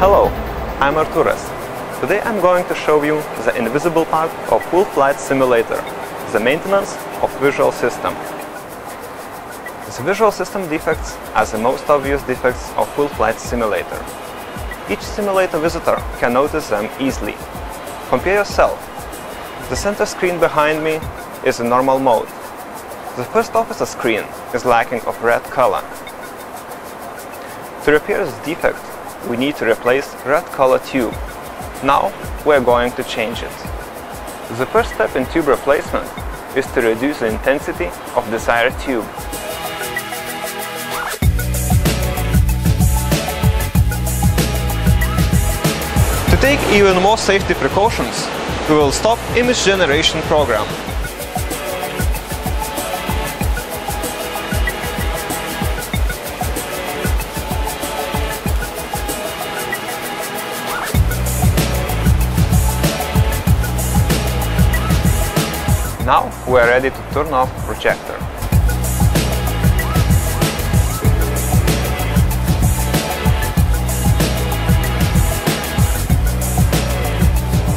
Hello, I'm Arturas. Today I'm going to show you the invisible part of full flight simulator, the maintenance of visual system. The visual system defects are the most obvious defects of full flight simulator. Each simulator visitor can notice them easily. Compare yourself. The center screen behind me is in normal mode. The first officer screen is lacking of red color. To repair this defect, we need to replace red color tube. Now we are going to change it. The first step in tube replacement is to reduce the intensity of desired tube. To take even more safety precautions, we will stop image generation program. Now we are ready to turn off projector.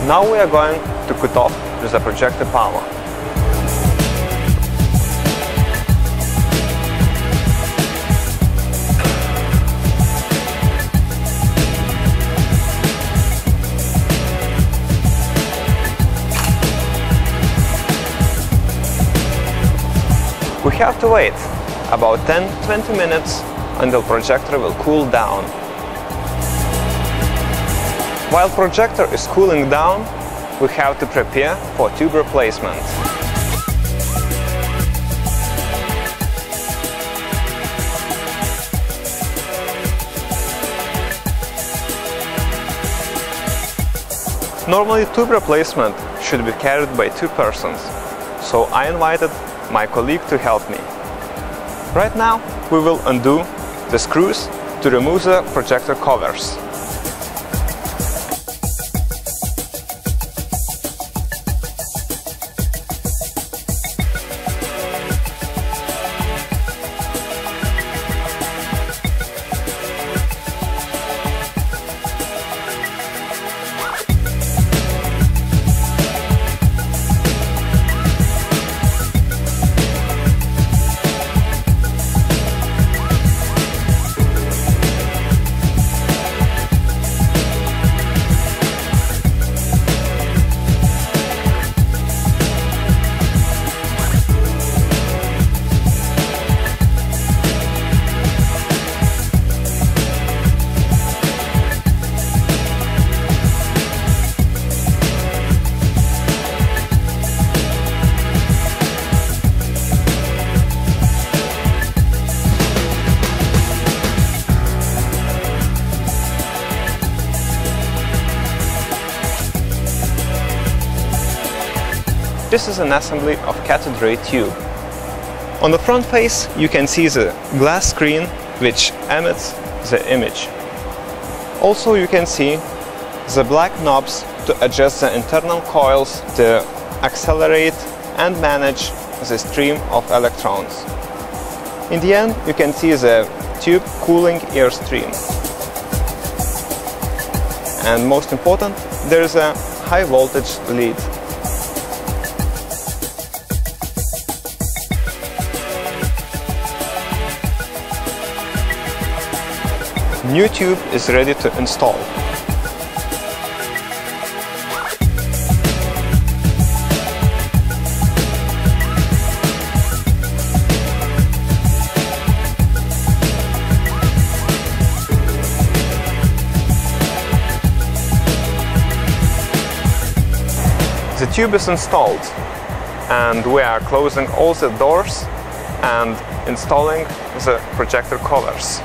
Now we are going to cut off the projector power. Have to wait about 10-20 minutes until projector will cool down. While projector is cooling down, we have to prepare for tube replacement. Normally tube replacement should be carried by two persons, so I invited my colleague to help me. Right now we will undo the screws to remove the projector covers. This is an assembly of cathode ray tube. On the front face you can see the glass screen which emits the image. Also you can see the black knobs to adjust the internal coils to accelerate and manage the stream of electrons. In the end you can see the tube cooling air stream. And most important, there is a high voltage lead. New tube is ready to install. The tube is installed and we are closing all the doors and installing the projector covers.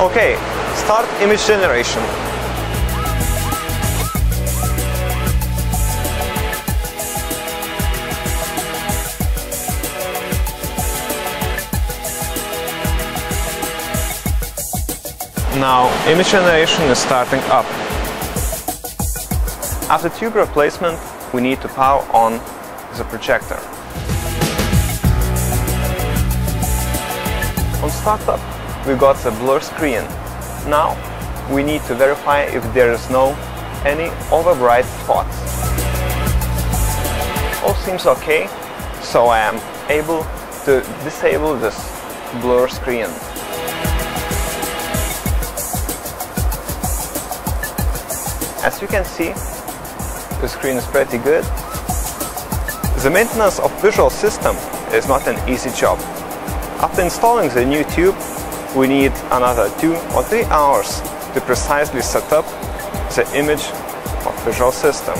Okay, start image generation. Now, image generation is starting up. After tube replacement, we need to power on the projector. On startup, we got the blur screen. Now, we need to verify if there is no any overbright spots. All seems okay, so I am able to disable this blur screen. As you can see, the screen is pretty good. The maintenance of visual system is not an easy job. After installing the new tube, we need another two or three hours to precisely set up the image of visual system.